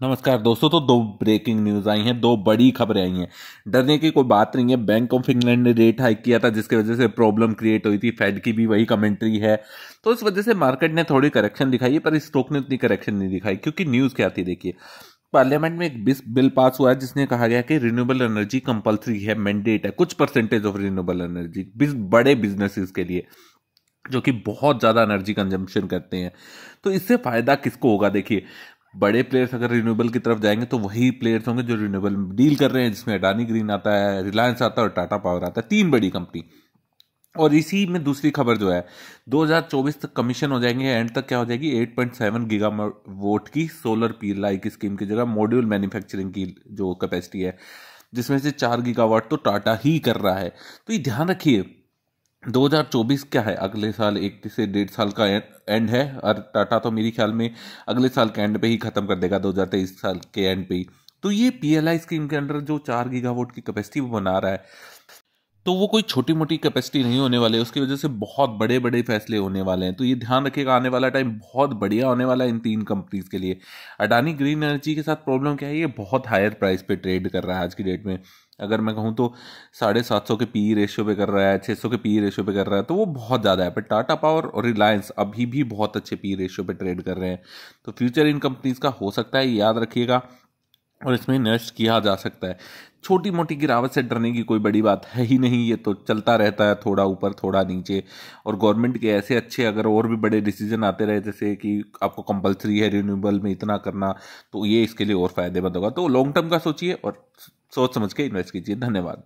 नमस्कार दोस्तों तो दो ब्रेकिंग न्यूज़ आई हैं, दो बड़ी खबरें आई हैं। डरने की कोई बात नहीं है बैंक ऑफ़ इंग्लैंड ने रेट हाइक किया था, जिसकी वजह से प्रॉब्लम क्रिएट हुई थी। फेड की भी वही कमेंट्री है। तो इस वजह से मार्केट ने थोड़ी करेक्शन दिखाई है, पर स्टॉक ने उतनी करेक्शन नहीं दिखाई, क्योंकि न्यूज़ क्या थी देखिए। पार्लियामेंट में एक बिल पास हुआ है, जिसने कहा गया कि रिन्यूएबल एनर्जी कंपलसरी है मैंडेट है, कुछ परसेंटेज ऑफ़ रिन्यूएबल एनर्जी बड़े बिजनेसेस के लिए, जो कि बहुत ज़्यादा एनर्जी कंजम्पशन करते हैं। तो इससे फ़ायदा किसको होगा देखिए? बड़े प्लेयर्स अगर रिन्यूएबल की तरफ़ जाएँगे तो वही प्लेयर्स होंगे जो रिन्यूएबल डील कर रहे हैं, जिसमें अडानी ग्रीन आता है रिलायंस आता है और टाटा पावर आता है। तीन बड़ी कंपनी और इसी में दूसरी खबर जो है 2024 तक कमीशन हो जाएँगे एंड तक क्या हो जाएगी? 8.7 गीगा वोट की सोलर पीलाई की स्कीम की जगह मॉड्यूल मैन्युफैक्चरिंग की जो कैपेसिटी है, जिसमें से चार गीगावाट तो टाटा ही कर रहा है। तो ये ध्यान रखिए 2024 क्या है? अगले साल एक से डेढ़ साल का एंड है। और टाटा तो मेरी ख्याल में अगले साल के एंड पे ही खत्म कर देगा 2023 साल के एंड पे ही। तो ये पीएलआई स्कीम के अंडर जो चार गीगावोट की कैपेसिटी वो बना रहा है तो वो कोई छोटी मोटी कैपेसिटी नहीं होने वाले, उसकी वजह से बहुत बड़े बड़े फैसले होने वाले हैं। तो ये ध्यान रखिएगा, आने वाला टाइम बहुत बढ़िया होने वाला है इन तीन कंपनीज़ के लिए। अडानी ग्रीन एनर्जी के साथ प्रॉब्लम क्या है? ये बहुत हायर प्राइस पे ट्रेड कर रहा है आज की डेट में। अगर मैं कहूँ तो साढ़े सात सौ के पी रेशियो पे कर रहा है छः सौ के पी रेशियो पे कर रहा है तो वो बहुत ज़्यादा है। पर टाटा पावर और रिलायंस अभी भी बहुत अच्छे पी रेशियो पे ट्रेड कर रहे हैं। तो फ्यूचर इन कंपनीज़ का हो सकता है, याद रखिएगा, और इसमें इन्वेस्ट किया जा सकता है। छोटी मोटी गिरावट से डरने की कोई बड़ी बात है ही नहीं, ये तो चलता रहता है थोड़ा ऊपर, थोड़ा नीचे। और गवर्नमेंट के ऐसे अच्छे अगर और भी बड़े डिसीज़न आते रहे, जैसे कि आपको कंपलसरी है रिन्यूएबल में इतना करना तो ये इसके लिए और फ़ायदेमंद होगा। तो लॉन्ग टर्म का सोचिए और सोच समझ के इन्वेस्ट कीजिए। धन्यवाद।